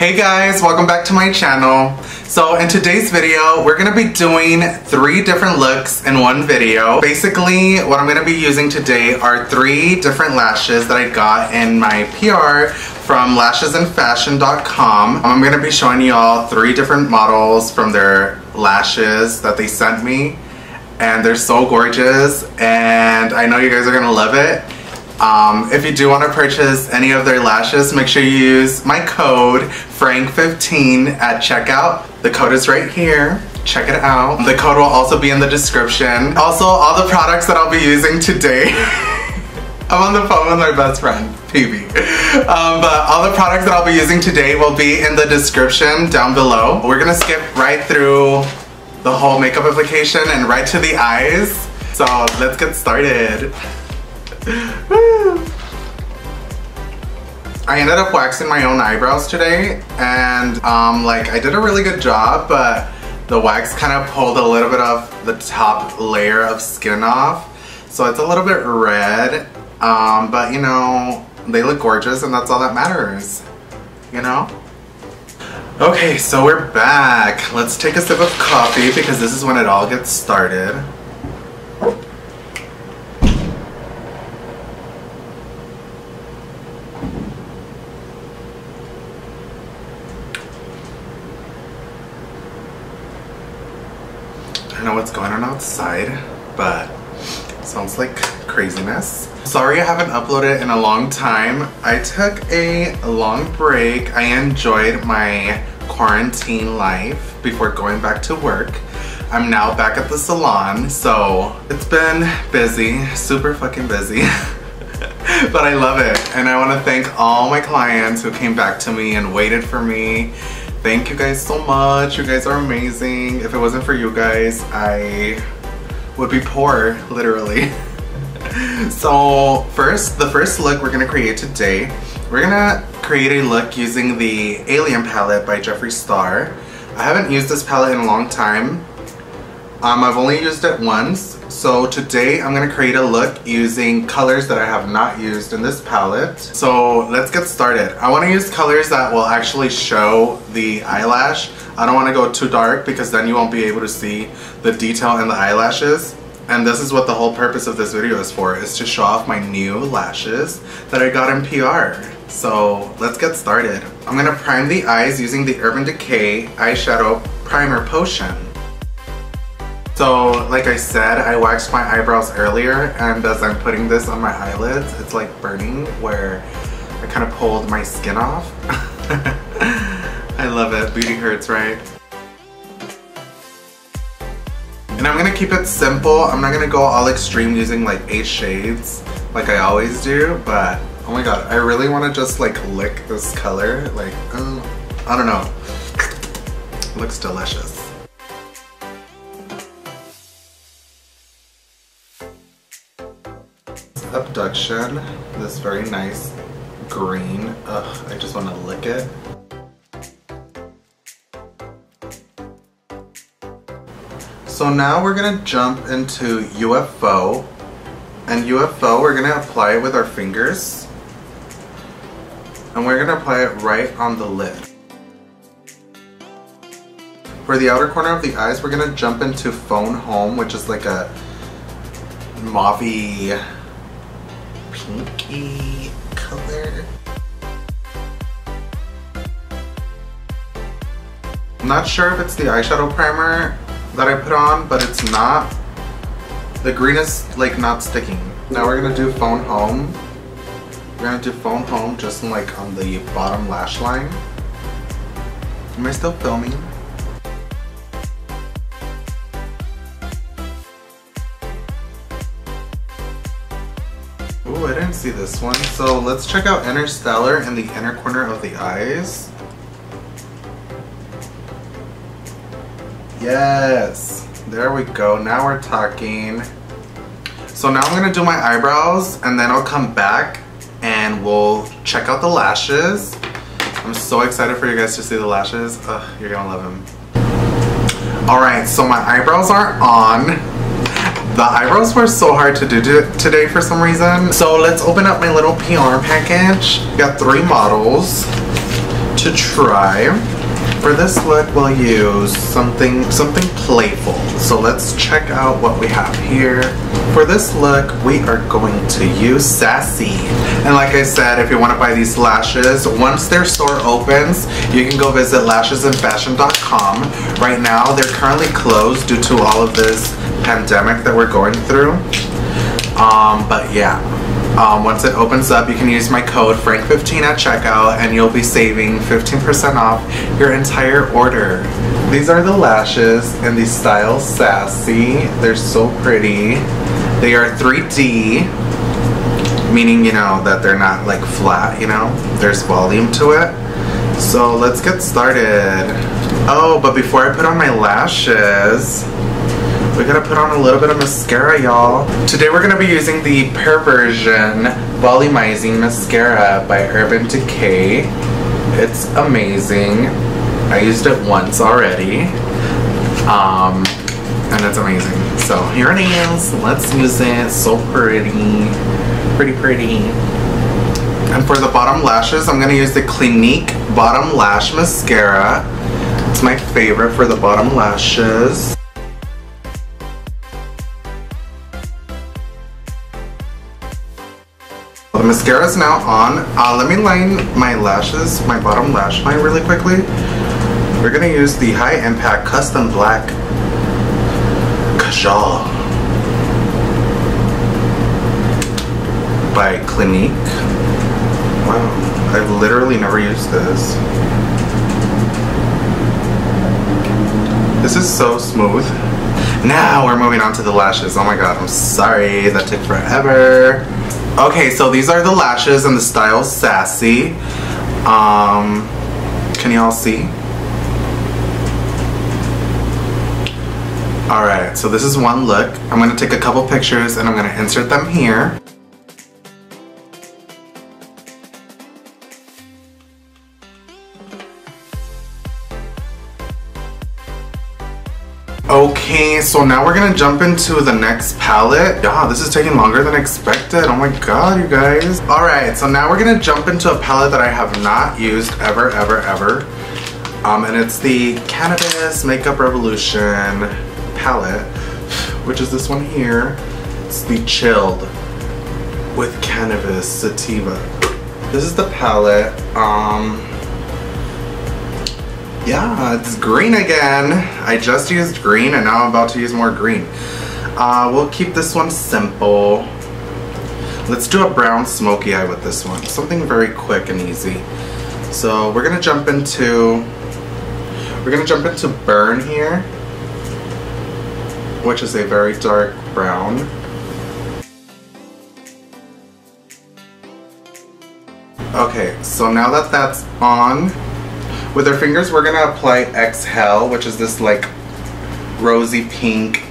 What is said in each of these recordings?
Hey guys, welcome back to my channel. So in today's video, we're gonna be doing three different looks in one video. Basically, what I'm gonna be using today are three different lashes that I got in my PR from lashesandfashion.com. I'm gonna be showing you all three different models from their lashes that they sent me. And they're so gorgeous, and I know you guys are gonna love it. Um, if you do want to purchase any of their lashes, make sure you use my code FRANK15 at checkout. The code is right here. Check it out. The code will also be in the description. Also, all the products that I'll be using today. I'm on the phone with my best friend, Phoebe. Um, but all the products that I'll be using today will be in the description down below. We're gonna skip right through the whole makeup application and right to the eyes. So let's get started. I ended up waxing my own eyebrows today and um, like I did a really good job but the wax kind of pulled a little bit of the top layer of skin off so it's a little bit red um, but you know they look gorgeous and that's all that matters you know? Okay so we're back. Let's take a sip of coffee because this is when it all gets started I know what's going on outside, but sounds like craziness. Sorry I haven't uploaded in a long time. I took a long break. I enjoyed my quarantine life before going back to work. I'm now back at the salon, so it's been busy, super fucking busy. but I love it. And I wanna thank all my clients who came back to me and waited for me Thank you guys so much. You guys are amazing. If it wasn't for you guys, I would be poor, literally. so first, the first look we're gonna create today, we're gonna create a look using the Alien palette by Jeffree Star. I haven't used this palette in a long time. Um, I've only used it once, so today I'm gonna create a look using colors that I have not used in this palette. So let's get started. I wanna use colors that will actually show the eyelash. I don't wanna go too dark because then you won't be able to see the detail in the eyelashes. And this is what the whole purpose of this video is for, is to show off my new lashes that I got in PR. So let's get started. I'm gonna prime the eyes using the Urban Decay Eyeshadow Primer Potion. So, like I said, I waxed my eyebrows earlier and as I'm putting this on my eyelids, it's like burning where I kind of pulled my skin off. I love it. Beauty hurts, right? And I'm gonna keep it simple. I'm not gonna go all extreme using like eight shades like I always do, but oh my god, I really wanna just like lick this color. Like, oh, I don't know. Looks delicious. Abduction, this very nice green. Ugh, I just want to lick it. So now we're gonna jump into UFO. And UFO, we're gonna apply it with our fingers. And we're gonna apply it right on the lid. For the outer corner of the eyes, we're gonna jump into Phone Home, which is like a mauvey pinky color. I'm not sure if it's the eyeshadow primer that I put on, but it's not. The green is like not sticking. Now we're gonna do phone home. We're gonna do phone home just like on the bottom lash line. Am I still filming? Ooh, I didn't see this one. So let's check out Interstellar in the inner corner of the eyes. Yes, there we go. Now we're talking. So now I'm gonna do my eyebrows and then I'll come back and we'll check out the lashes. I'm so excited for you guys to see the lashes. Ugh, you're gonna love them. All right, so my eyebrows are on. The eyebrows were so hard to do today for some reason. So let's open up my little PR package. got three models. to try. For this look, we'll use something something playful. So let's check out what we have here. For this look, we are going to use Sassy. And like I said, if you want to buy these lashes, once their store opens, you can go visit lashesandfashion.com. Right now, they're currently closed due to all of this pandemic that we're going through. Um, but yeah, um, once it opens up, you can use my code FRANK15 at checkout and you'll be saving 15% off your entire order. These are the lashes in the style Sassy. They're so pretty. They are 3D, meaning, you know, that they're not like flat, you know? There's volume to it. So let's get started. Oh, but before I put on my lashes, we gotta put on a little bit of mascara, y'all. Today we're gonna be using the Perversion Volumizing Mascara by Urban Decay. It's amazing. I used it once already. Um, and it's amazing. So here it is. Let's use it. So pretty. Pretty, pretty. And for the bottom lashes, I'm gonna use the Clinique Bottom Lash Mascara. It's my favorite for the bottom lashes. Mascara is now on. Uh, let me line my lashes, my bottom lash line really quickly. We're gonna use the High Impact Custom Black Kajal by Clinique. Wow, I've literally never used this. This is so smooth. Now we're moving on to the lashes. Oh my god, I'm sorry, that took forever. Okay, so these are the lashes in the style Sassy. Um, can y'all see? Alright, so this is one look. I'm to take a couple pictures and I'm to insert them here. Okay, so now we're gonna jump into the next palette. Yeah, this is taking longer than expected. Oh my god, you guys. All right, so now we're gonna jump into a palette that I have not used ever, ever, ever. Um, and it's the Cannabis Makeup Revolution palette, which is this one here. It's the Chilled with Cannabis Sativa. This is the palette. Um, yeah, it's green again. I just used green and now I'm about to use more green. Uh, we'll keep this one simple. Let's do a brown smoky eye with this one. Something very quick and easy. So we're gonna jump into, we're gonna jump into Burn here, which is a very dark brown. Okay, so now that that's on, with our fingers, we're gonna apply Exhale, which is this like rosy pink,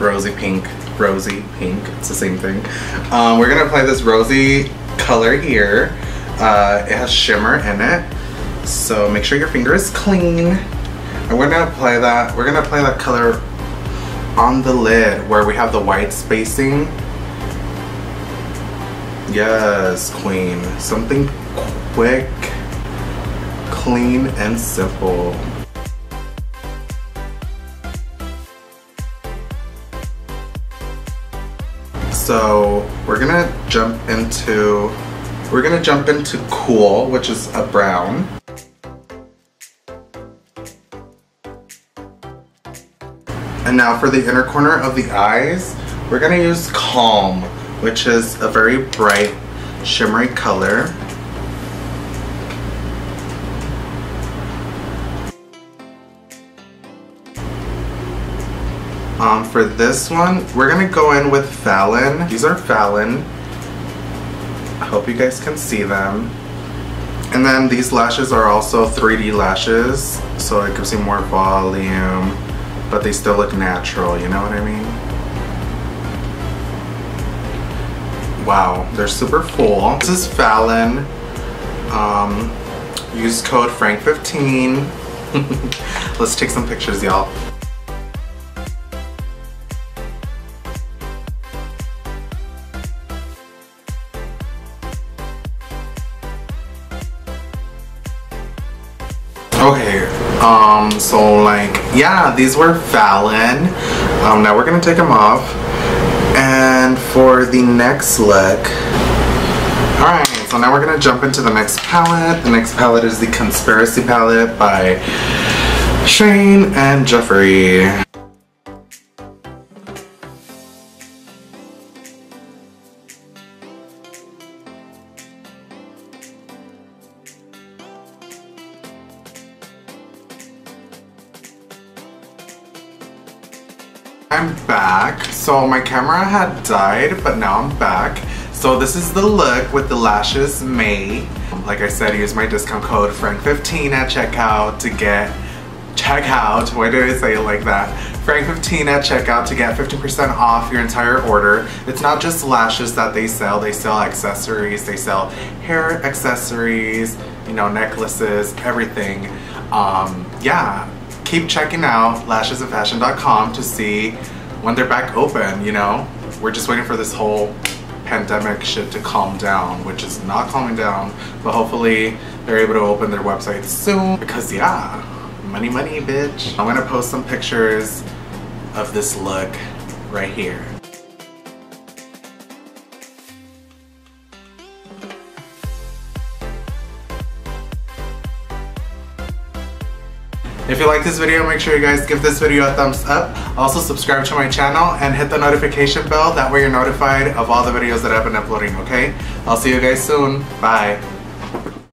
rosy pink, rosy pink, it's the same thing. Um, we're gonna apply this rosy color here. Uh, it has shimmer in it. So make sure your finger is clean. And we're gonna apply that, we're gonna apply that color on the lid where we have the white spacing. Yes, queen. Something quick clean and simple. So we're gonna jump into, we're gonna jump into Cool, which is a brown. And now for the inner corner of the eyes, we're gonna use Calm, which is a very bright, shimmery color. Um, for this one, we're gonna go in with Fallon. These are Fallon. I hope you guys can see them. And then these lashes are also 3D lashes, so it gives you more volume, but they still look natural, you know what I mean? Wow, they're super full. This is Fallon. Um, use code FRANK15. Let's take some pictures, y'all. Okay, um, so like, yeah, these were Fallon. Um, now we're gonna take them off. And for the next look, alright, so now we're gonna jump into the next palette. The next palette is the Conspiracy palette by Shane and Jeffree. So my camera had died, but now I'm back. So this is the look with the lashes May. Like I said, use my discount code FRANK15 at checkout to get checkout. Why did I say it like that? FRANK15 at checkout to get 15% off your entire order. It's not just lashes that they sell, they sell accessories, they sell hair accessories, you know, necklaces, everything. Um, yeah, keep checking out lashesandfashion.com to see when they're back open, you know? We're just waiting for this whole pandemic shit to calm down, which is not calming down, but hopefully they're able to open their website soon because yeah, money money bitch. I'm gonna post some pictures of this look right here. If you like this video, make sure you guys give this video a thumbs up. Also subscribe to my channel and hit the notification bell. That way you're notified of all the videos that I've been uploading, okay? I'll see you guys soon. Bye.